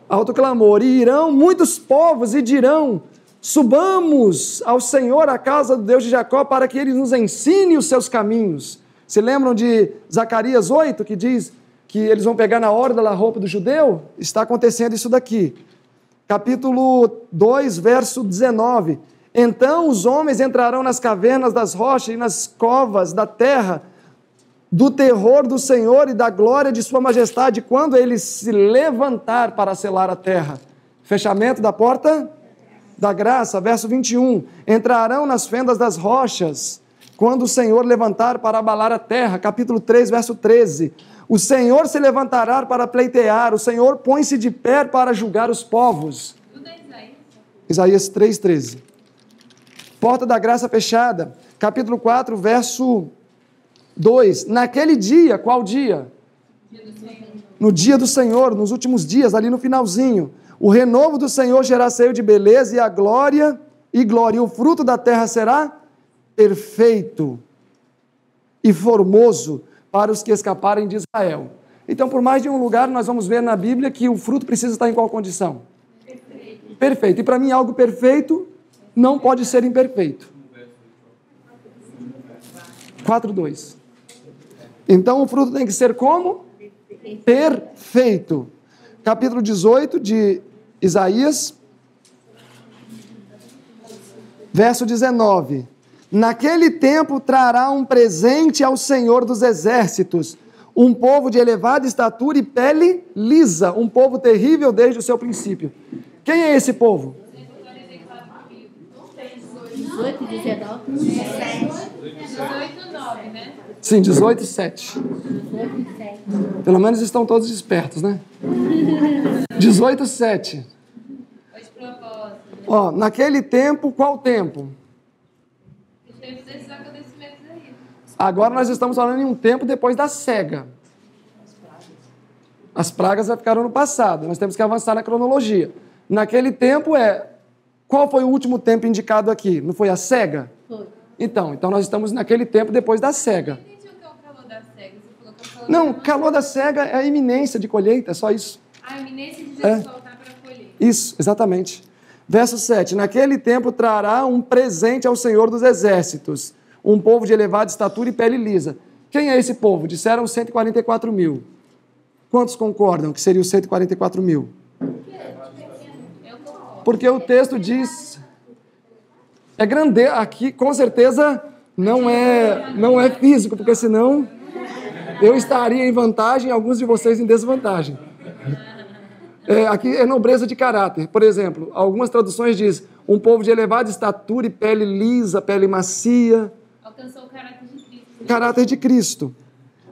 Alto clamor. E irão muitos povos e dirão: Subamos ao Senhor, a casa do Deus de Jacó, para que ele nos ensine os seus caminhos. Se lembram de Zacarias 8, que diz que eles vão pegar na orla da roupa do judeu? Está acontecendo isso daqui. Capítulo 2, verso 19. Então os homens entrarão nas cavernas das rochas e nas covas da terra, do terror do Senhor e da glória de Sua majestade, quando ele se levantar para selar a terra. Fechamento da porta da graça, verso 21, entrarão nas fendas das rochas, quando o Senhor levantar para abalar a terra, capítulo 3, verso 13. O Senhor se levantará para pleitear, o Senhor põe-se de pé para julgar os povos. Isaías 3, 13. Porta da graça fechada, capítulo 4, verso 2. Naquele dia, qual dia? No dia do Senhor, nos últimos dias, ali no finalzinho. O renovo do Senhor será cheio de beleza e a glória e glória. E o fruto da terra será perfeito e formoso para os que escaparem de Israel. Então, por mais de um lugar, nós vamos ver na Bíblia que o fruto precisa estar em qual condição? Perfeito. perfeito. E para mim, algo perfeito não pode ser imperfeito. 4.2. Então, o fruto tem que ser como? Perfeito. Capítulo 18 de Isaías, verso 19. Naquele tempo trará um presente ao Senhor dos exércitos, um povo de elevada estatura e pele lisa, um povo terrível desde o seu princípio. Quem é esse povo? 18, 19, 18, 9, né? Sim, 18 7. 18, 7. Pelo menos estão todos espertos, né? 18 7. Ó, naquele tempo, qual tempo? Agora nós estamos falando em um tempo depois da cega. As pragas já ficaram no passado, nós temos que avançar na cronologia. Naquele tempo é. Qual foi o último tempo indicado aqui? Não foi a cega? Foi. Então, então nós estamos naquele tempo depois da cega. Não, calor da cega é a iminência de colheita, é só isso. A iminência de Jesus é. voltar para colher. Isso, exatamente. Verso 7: Naquele tempo trará um presente ao Senhor dos exércitos um povo de elevada estatura e pele lisa. Quem é esse povo? Disseram 144 mil. Quantos concordam que seria os 144 mil? Porque o texto diz. É grande. Aqui, com certeza, não é, não é físico, porque senão eu estaria em vantagem e alguns de vocês em desvantagem. É, aqui é nobreza de caráter. Por exemplo, algumas traduções diz um povo de elevada estatura e pele lisa, pele macia alcançou o caráter de Cristo. Caráter de Cristo.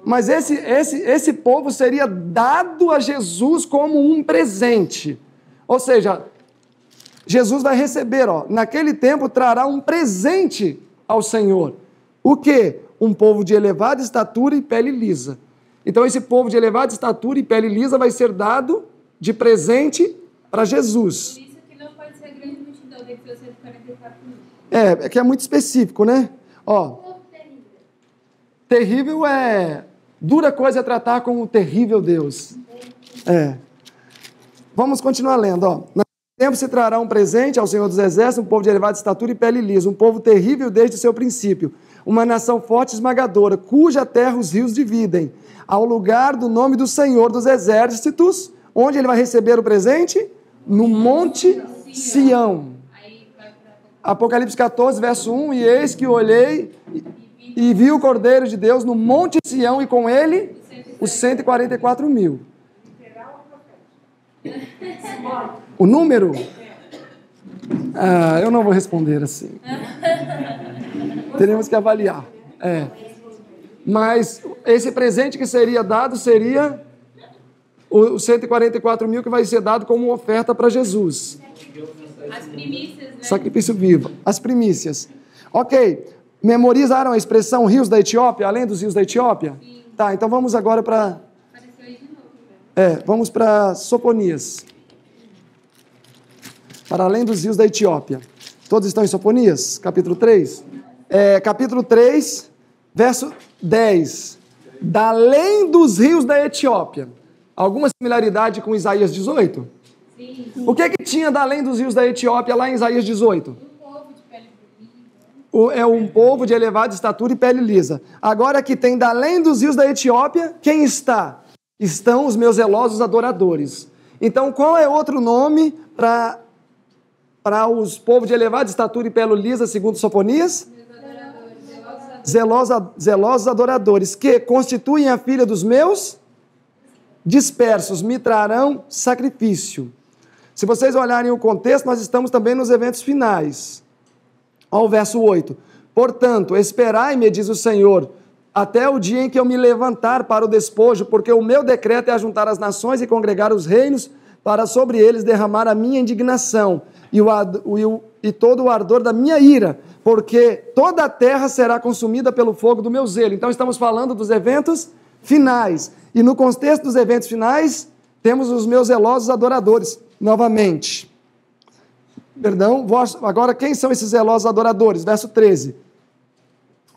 Mas esse, esse, esse povo seria dado a Jesus como um presente. Ou seja, Jesus vai receber, ó, naquele tempo trará um presente ao Senhor. O que? Um povo de elevada estatura e pele lisa. Então, esse povo de elevada estatura e pele lisa vai ser dado de presente para Jesus. Por isso que não pode ser a grande multidão, tem que ser 144 mil. É, é que é muito específico, né? Ó, terrível é dura coisa é tratar com o terrível Deus. É. Vamos continuar lendo, ó. No tempo se trará um presente ao Senhor dos Exércitos, um povo de elevada estatura e pele lisa, um povo terrível desde o seu princípio, uma nação forte e esmagadora, cuja terra os rios dividem, ao lugar do nome do Senhor dos Exércitos, onde ele vai receber o presente? No Monte Sião. Apocalipse 14, verso 1: E eis que olhei e vi o Cordeiro de Deus no Monte Sião e com ele os 144 mil. O número? Ah, eu não vou responder assim. Teremos que avaliar. É. Mas esse presente que seria dado seria os 144 mil que vai ser dado como oferta para Jesus. As primícias, né? Sacrifício vivo. As primícias. Ok. Memorizaram a expressão rios da Etiópia, além dos rios da Etiópia? Sim. Tá, então vamos agora para. É, vamos para Soponias. Para além dos rios da Etiópia. Todos estão em Soponias? Capítulo 3? É, capítulo 3, verso 10. Da além dos rios da Etiópia. Alguma similaridade com Isaías 18? Sim. O que, é que tinha da além dos rios da Etiópia lá em Isaías 18? é um povo de elevada estatura e pele lisa. Agora que tem da além dos rios da Etiópia, quem está? Estão os meus zelosos adoradores. Então, qual é outro nome para para os povos de elevada estatura e pele lisa, segundo Sofonias? Zelosos, zelosos adoradores, que constituem a filha dos meus dispersos, me trarão sacrifício. Se vocês olharem o contexto, nós estamos também nos eventos finais. Olha o verso 8. Portanto, esperai-me, diz o Senhor, até o dia em que eu me levantar para o despojo, porque o meu decreto é ajuntar as nações e congregar os reinos, para sobre eles derramar a minha indignação e, o, o, e todo o ardor da minha ira, porque toda a terra será consumida pelo fogo do meu zelo. Então, estamos falando dos eventos finais. E no contexto dos eventos finais, temos os meus zelosos adoradores, novamente. Perdão, agora quem são esses zelosos adoradores? Verso 13.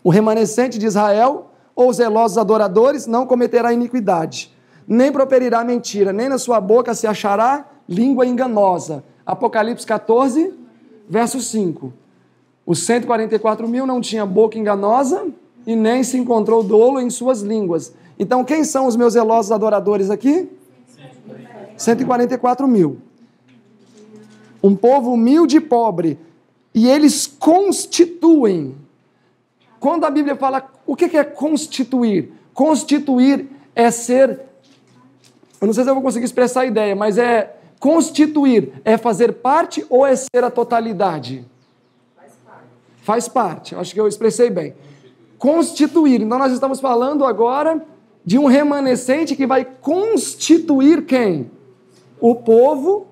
O remanescente de Israel, ou zelosos adoradores, não cometerá iniquidade, nem proferirá mentira, nem na sua boca se achará língua enganosa. Apocalipse 14, verso 5. Os 144 mil não tinha boca enganosa e nem se encontrou dolo em suas línguas. Então, quem são os meus zelosos adoradores aqui? 144 mil. Um povo humilde e pobre. E eles constituem. Quando a Bíblia fala, o que é constituir? Constituir é ser. Eu não sei se eu vou conseguir expressar a ideia, mas é constituir, é fazer parte ou é ser a totalidade? Faz parte. Faz parte, acho que eu expressei bem. Constituir. Então nós estamos falando agora de um remanescente que vai constituir quem? O povo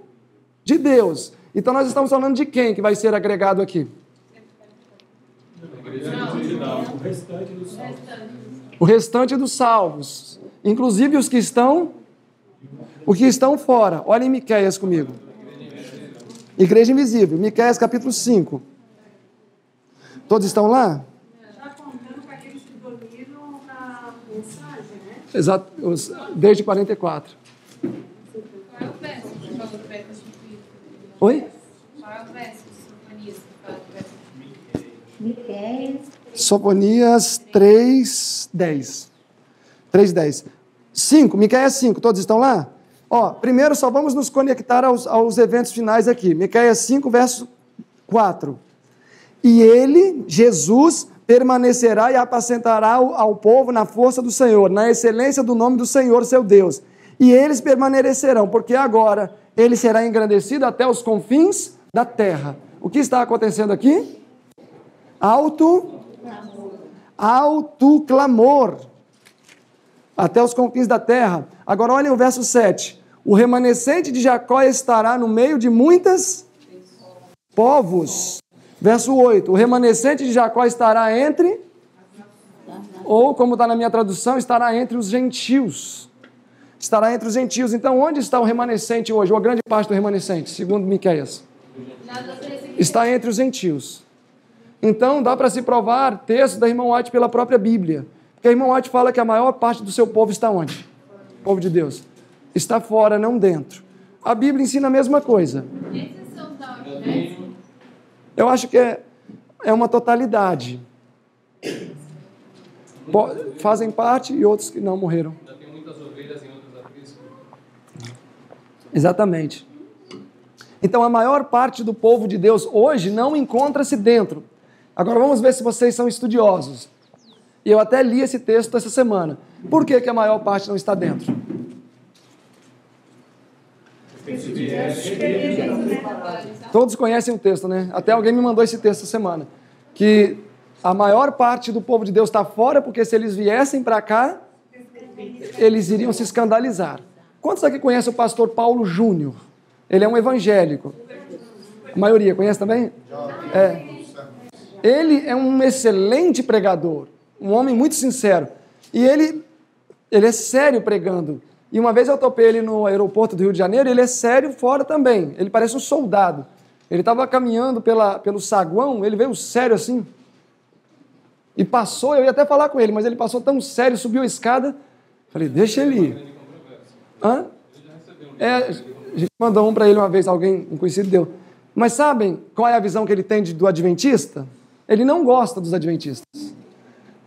de Deus. Então nós estamos falando de quem que vai ser agregado aqui? O restante dos salvos. Inclusive os que estão os que estão fora. Olhem Miqueias comigo. Igreja invisível. Miqueias capítulo 5. Todos estão lá? Já contando com aqueles que dormiram na mensagem, né? Exato, desde 44. Qual é o verso que fala do verso Oi? Qual é o verso Sofonias que fala do verso Miqueias. Sofonias 3, 10. 3, 10. 5, Miqueias 5, todos estão lá? Ó, primeiro só vamos nos conectar aos, aos eventos finais aqui. Miqueias 5, verso 4. E ele, Jesus, permanecerá e apacentará ao, povo na força do Senhor, na excelência do nome do Senhor, seu Deus. E eles permanecerão, porque agora ele será engrandecido até os confins da terra. O que está acontecendo aqui? Alto, alto clamor até os confins da terra. Agora olhem o verso 7. O remanescente de Jacó estará no meio de muitas povos. Verso 8: O remanescente de Jacó estará entre, ou como está na minha tradução, estará entre os gentios. Estará entre os gentios. Então, onde está o remanescente hoje, ou a grande parte do remanescente, segundo Miqueias? Está entre os gentios. Então, dá para se provar texto da irmã White pela própria Bíblia. Porque a irmã White fala que a maior parte do seu povo está onde? O povo de Deus está fora, não dentro. A Bíblia ensina a mesma coisa. Eu acho que é, é uma totalidade. Fazem parte e outros que não morreram. tem muitas ovelhas em outros Exatamente. Então a maior parte do povo de Deus hoje não encontra-se dentro. Agora vamos ver se vocês são estudiosos. E eu até li esse texto essa semana. Por que, que a maior parte não está dentro? Todos conhecem o texto, né? Até alguém me mandou esse texto essa semana. Que a maior parte do povo de Deus está fora, porque se eles viessem para cá, eles iriam se escandalizar. Quantos aqui conhecem o pastor Paulo Júnior? Ele é um evangélico. A maioria conhece também? É. Ele é um excelente pregador, um homem muito sincero. E ele, ele é sério pregando. E uma vez eu topei ele no aeroporto do Rio de Janeiro, ele é sério fora também. Ele parece um soldado. Ele estava caminhando pela, pelo saguão, ele veio sério assim. E passou, eu ia até falar com ele, mas ele passou tão sério, subiu a escada. Falei, deixa ele ir. Hã? É, a gente mandou um para ele uma vez, alguém, um conhecido deu. Mas sabem qual é a visão que ele tem do adventista? Ele não gosta dos adventistas.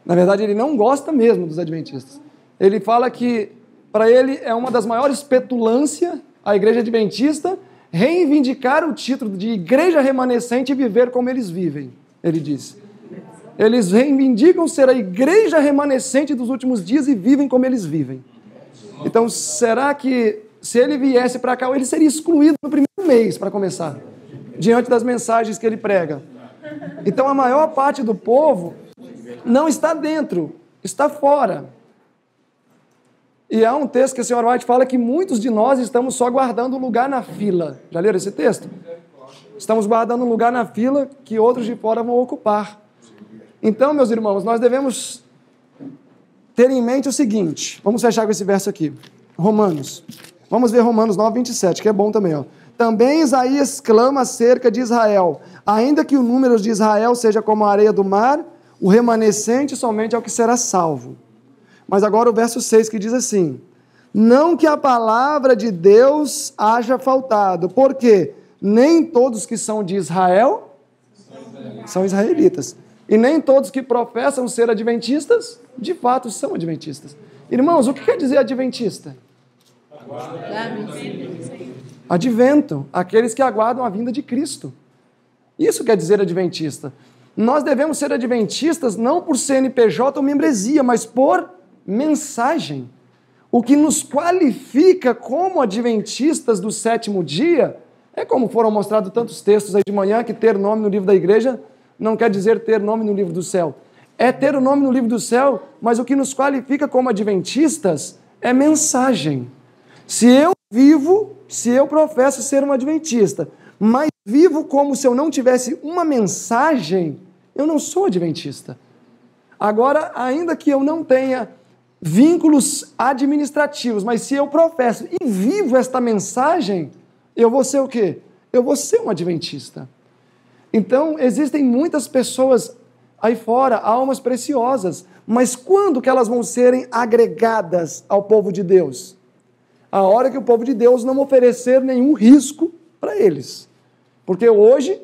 Na verdade, ele não gosta mesmo dos adventistas. Ele fala que para ele é uma das maiores petulâncias a igreja adventista reivindicar o título de igreja remanescente e viver como eles vivem, ele diz. Eles reivindicam ser a igreja remanescente dos últimos dias e vivem como eles vivem. Então, será que se ele viesse para cá, ele seria excluído no primeiro mês, para começar, diante das mensagens que ele prega. Então a maior parte do povo não está dentro, está fora. E há um texto que o Sr. White fala que muitos de nós estamos só guardando lugar na fila. Já leram esse texto? Estamos guardando um lugar na fila que outros de fora vão ocupar. Então, meus irmãos, nós devemos ter em mente o seguinte: vamos fechar com esse verso aqui. Romanos. Vamos ver Romanos 9, 27, que é bom também. Ó. Também Isaías clama acerca de Israel. Ainda que o número de Israel seja como a areia do mar, o remanescente somente é o que será salvo. Mas agora o verso 6 que diz assim: Não que a palavra de Deus haja faltado, porque nem todos que são de Israel são israelitas. E nem todos que professam ser adventistas, de fato, são adventistas. Irmãos, o que quer dizer adventista? Advento, aqueles que aguardam a vinda de Cristo. Isso quer dizer adventista. Nós devemos ser adventistas não por CNPJ ou membresia, mas por mensagem. O que nos qualifica como adventistas do sétimo dia é como foram mostrados tantos textos aí de manhã que ter nome no livro da igreja não quer dizer ter nome no livro do céu. É ter o nome no livro do céu, mas o que nos qualifica como adventistas é mensagem. Se eu vivo, se eu professo ser um adventista, mas vivo como se eu não tivesse uma mensagem, eu não sou adventista. Agora, ainda que eu não tenha vínculos administrativos, mas se eu professo e vivo esta mensagem, eu vou ser o quê? Eu vou ser um adventista. Então, existem muitas pessoas aí fora, almas preciosas, mas quando que elas vão serem agregadas ao povo de Deus? A hora que o povo de Deus não oferecer nenhum risco para eles. Porque hoje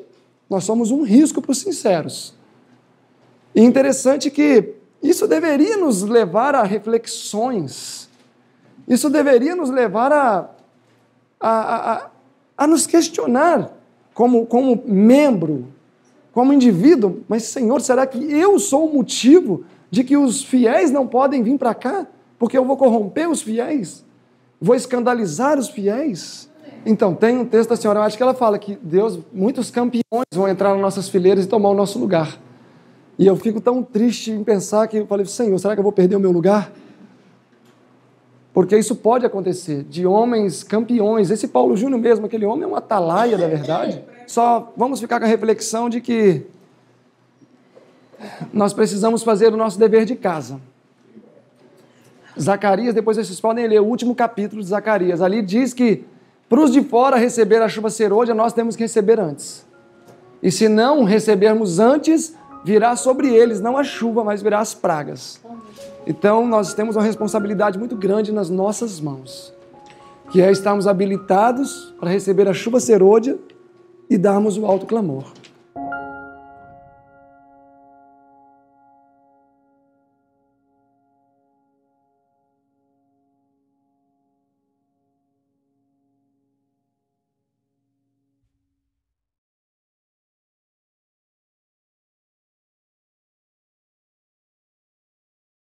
nós somos um risco para os sinceros. E interessante que isso deveria nos levar a reflexões, isso deveria nos levar a, a, a, a nos questionar como, como membro, como indivíduo, mas Senhor, será que eu sou o motivo de que os fiéis não podem vir para cá? Porque eu vou corromper os fiéis? Vou escandalizar os fiéis? Então, tem um texto da senhora, eu acho que ela fala que Deus, muitos campeões vão entrar nas nossas fileiras e tomar o nosso lugar. E eu fico tão triste em pensar que eu falei, Senhor, será que eu vou perder o meu lugar? Porque isso pode acontecer, de homens campeões. Esse Paulo Júnior mesmo, aquele homem é um atalaia da verdade. Só vamos ficar com a reflexão de que nós precisamos fazer o nosso dever de casa. Zacarias, depois vocês podem ler o último capítulo de Zacarias. Ali diz que para os de fora receber a chuva serôdia, nós temos que receber antes. E se não recebermos antes, virá sobre eles não a chuva, mas virá as pragas. Então nós temos uma responsabilidade muito grande nas nossas mãos, que é estarmos habilitados para receber a chuva serôdia e darmos o alto clamor.